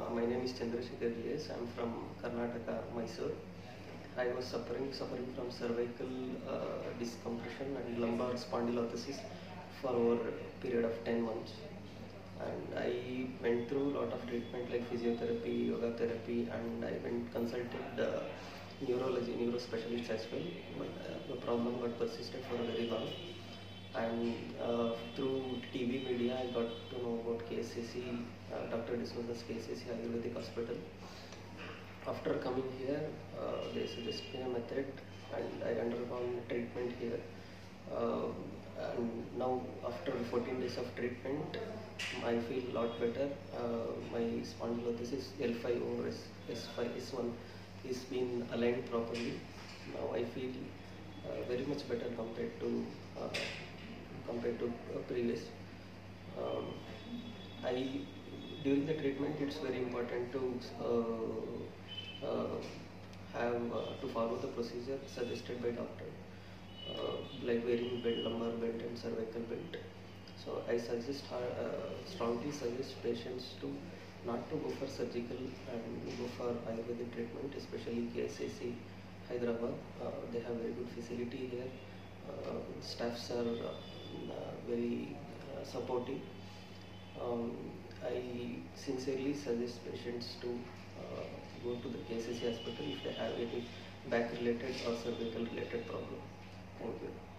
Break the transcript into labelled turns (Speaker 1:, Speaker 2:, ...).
Speaker 1: Uh, my name is Chandrasekhar G.S. I'm from Karnataka, Mysore. I was suffering suffering from cervical uh, discompression and lumbar spondylolisthesis for over a period of 10 months. And I went through a lot of treatment like physiotherapy, yoga therapy, and I went consulted uh, neurology, neuro specialists as well. But uh, the problem got persisted for a very long. And uh, through TV media, I got KSAC, uh, Dr. D'Souza's KSAC Ayurvedic Hospital. After coming here, uh, they suggested me a method and I undergone treatment here. Uh, and now after 14 days of treatment, I feel a lot better. Uh, my spondylolisthesis L5 over S, S5, S1 is being aligned properly. Now I feel uh, very much better compared to uh, compared to previous. Um, I during the treatment, it's very important to uh, uh, have uh, to follow the procedure suggested by doctor, like wearing belt, lumbar belt, and cervical belt. So I suggest strongly suggest patients to not to go for surgical and go for Ayurvedic treatment, especially KSAC Hyderabad. Uh, they have very good facility here. Uh, staffs are uh, very supportive. Um, I sincerely suggest patients to uh, go to the KCC hospital if they have any back related or cervical related problem. Thank you.